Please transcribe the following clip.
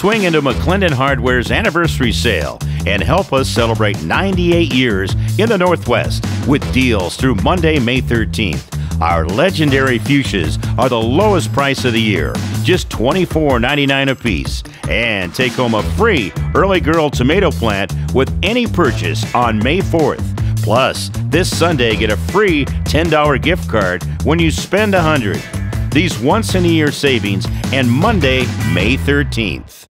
Swing into McLendon Hardware's anniversary sale and help us celebrate 98 years in the Northwest with deals through Monday, May 13th. Our legendary fuchsias are the lowest price of the year, just $24.99 a piece. And take home a free early girl tomato plant with any purchase on May 4th. Plus, this Sunday, get a free $10 gift card when you spend 100 These once in a year savings and Monday, May 13th.